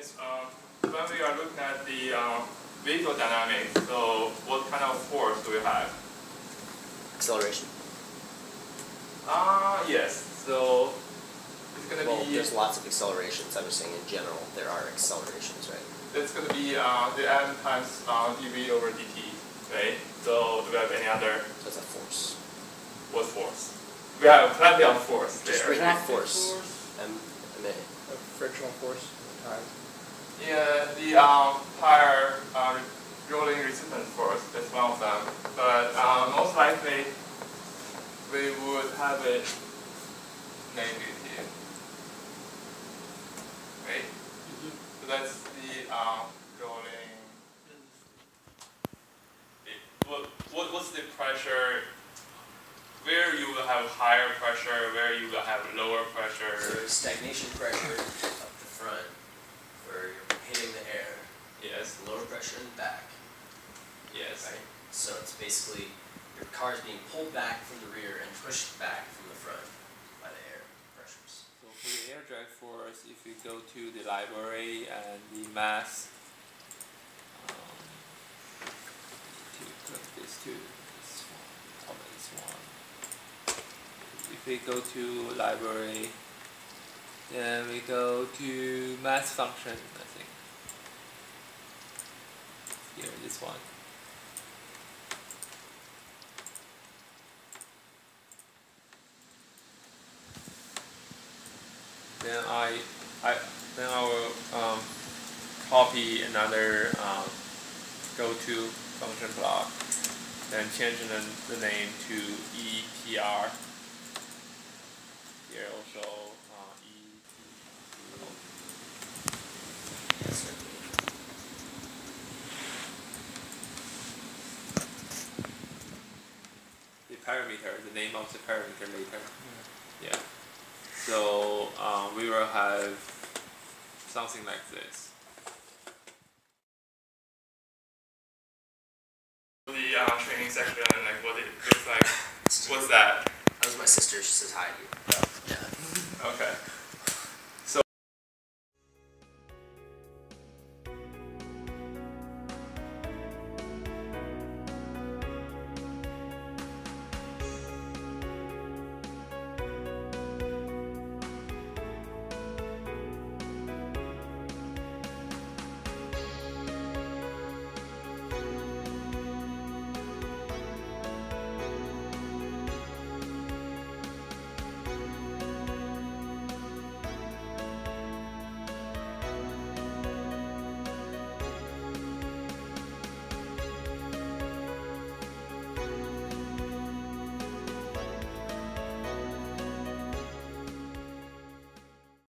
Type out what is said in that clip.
is um, when we are looking at the um, vehicle dynamics, so what kind of force do we have? Acceleration. Ah, yes. So it's gonna Well, be there's lots of accelerations. I'm just saying in general there are accelerations, right? it's gonna be uh, the m times uh, dv over dt, right? So do we have any other So it's a force. what force? We have plenty of force Just there. write down force. M M A. A frictional force at time. Yeah, the um, tire uh, rolling resistance force is one of them. But uh, most likely, we would have it negative. Right? So that's the um, rolling. It, what, what, what's the pressure? Where you will have higher pressure, where you will have lower So pressure. stagnation pressure up the front, where you're hitting the air. Yes, Lower pressure in the back, yes. right? So it's basically your car is being pulled back from the rear and pushed back from the front by the air pressures. So for the air drag force, if we go to the library and the mass, um, to put this to this one, this one. If we go to library, then we go to mass function, I think. This one. then I, I then I will um, copy another um, go to function block, then change the, the name to EPR. Here also uh, E. Yes, sir. the parameter, the name of the parameter later. Yeah. So um, we will have something like this. The uh, training section, like what it looks like. What's that?